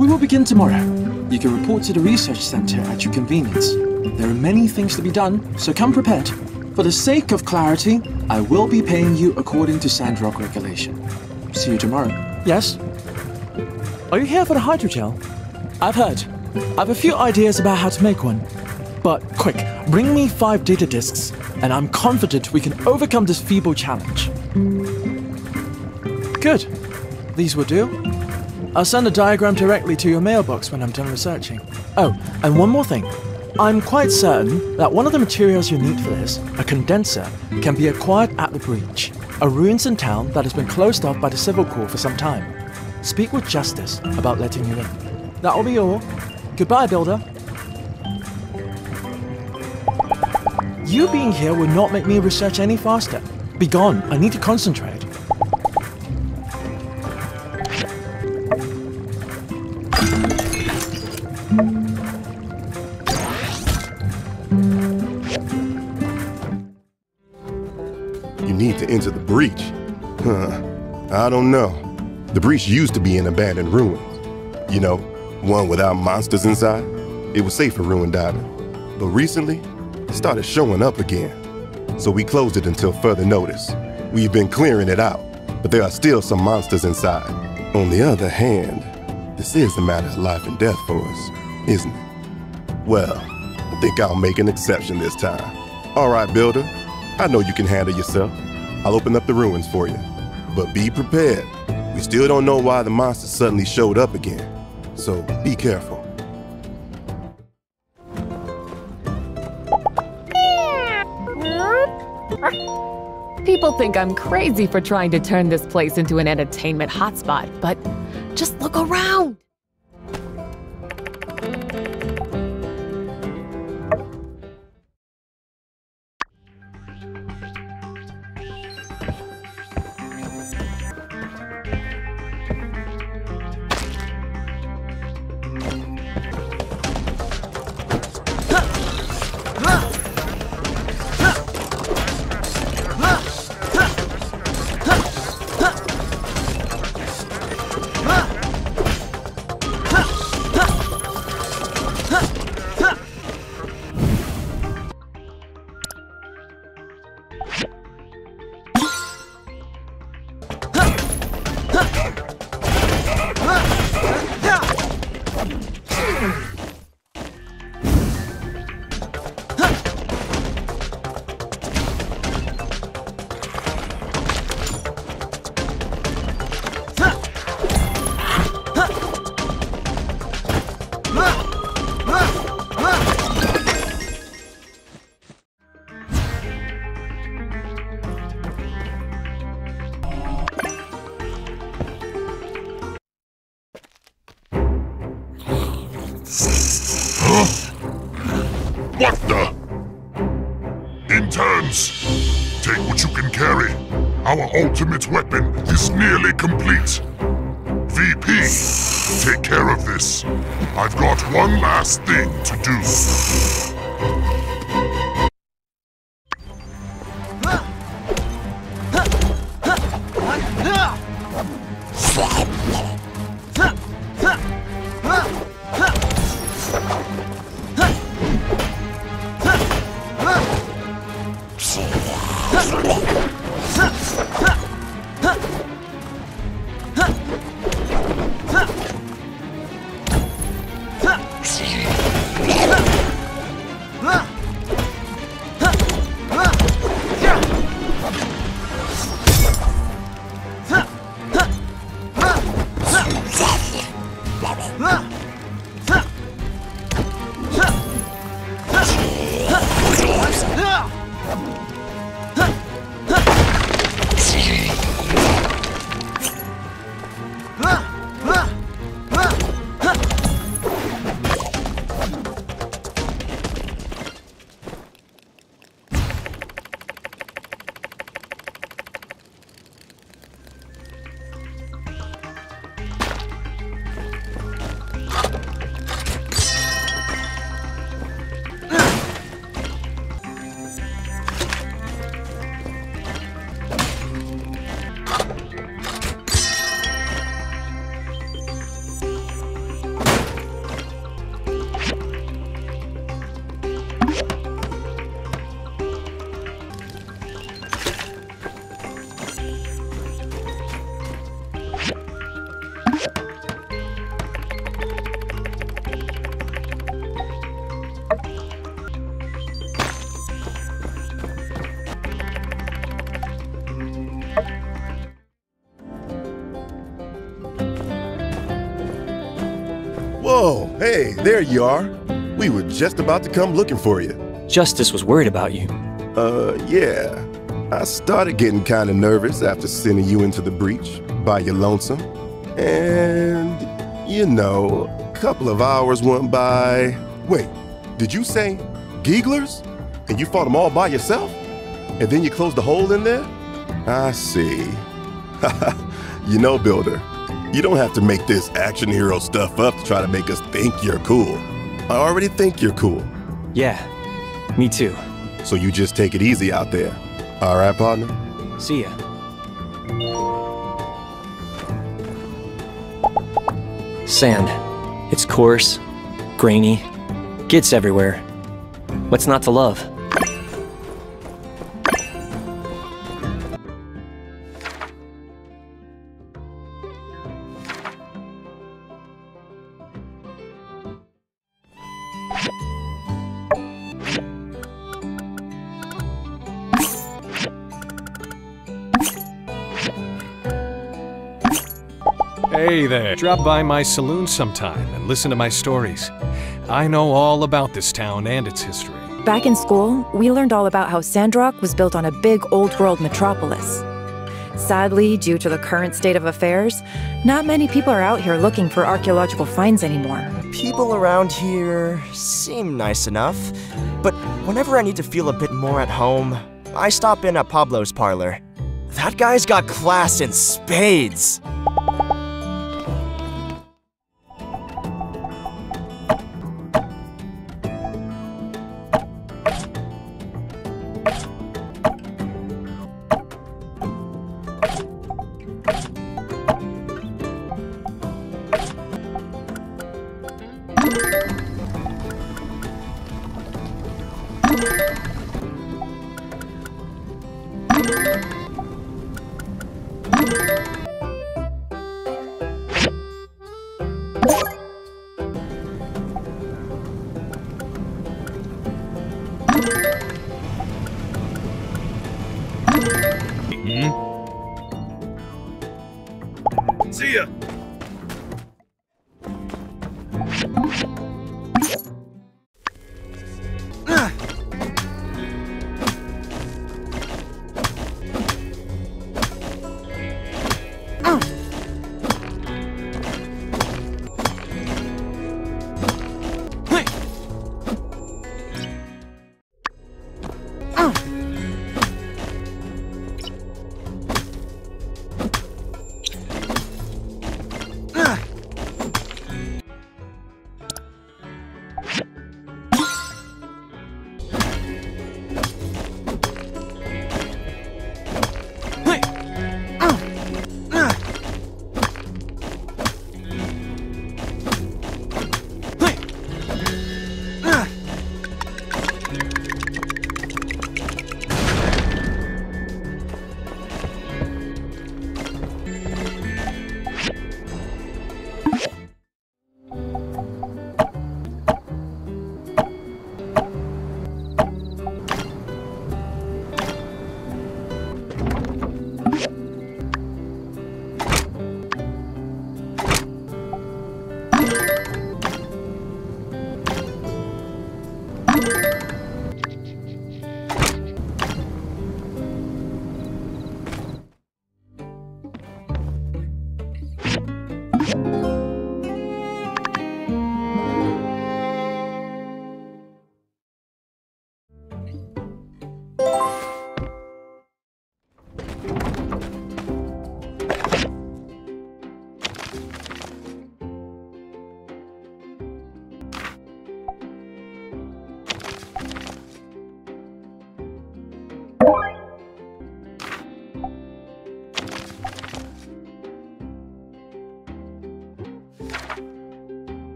We will begin tomorrow. You can report to the research center at your convenience. There are many things to be done, so come prepared. For the sake of clarity, I will be paying you according to Sandrock regulation. See you tomorrow. Yes? Are you here for the hydrogel? I've heard. I have a few ideas about how to make one. But quick, bring me five data disks, and I'm confident we can overcome this feeble challenge. Good. These will do. I'll send a diagram directly to your mailbox when I'm done researching. Oh, and one more thing. I'm quite certain that one of the materials you need for this, a condenser, can be acquired at the breach, a ruins in town that has been closed off by the Civil Corps for some time. Speak with Justice about letting you in. That'll be all. Goodbye, Builder. You being here will not make me research any faster. Be gone. I need to concentrate. Breach. Huh. I don't know. The breach used to be an abandoned ruin. You know, one without monsters inside. It was safe for ruin diving. But recently, it started showing up again. So we closed it until further notice. We've been clearing it out, but there are still some monsters inside. On the other hand, this is a matter of life and death for us, isn't it? Well, I think I'll make an exception this time. All right, Builder. I know you can handle yourself. I'll open up the ruins for you. But be prepared. We still don't know why the monsters suddenly showed up again. So be careful. People think I'm crazy for trying to turn this place into an entertainment hotspot, but just look around. What the? Interns, take what you can carry. Our ultimate weapon is nearly complete. VP, take care of this. I've got one last thing to do. Huh. Whoa, hey, there you are. We were just about to come looking for you. Justice was worried about you. Uh, yeah. I started getting kind of nervous after sending you into the breach by your lonesome. And, you know, a couple of hours went by. Wait, did you say Geeglers? And you fought them all by yourself? And then you closed the hole in there? I see. you know, Builder, you don't have to make this action hero stuff up to try to make us think you're cool. I already think you're cool. Yeah, me too. So you just take it easy out there. All right, partner? See ya. Sand. It's coarse, grainy, gets everywhere. What's not to love? Hey there. Drop by my saloon sometime and listen to my stories. I know all about this town and its history. Back in school, we learned all about how Sandrock was built on a big old world metropolis. Sadly, due to the current state of affairs, not many people are out here looking for archaeological finds anymore. People around here seem nice enough, but whenever I need to feel a bit more at home, I stop in at Pablo's parlor. That guy's got class in spades.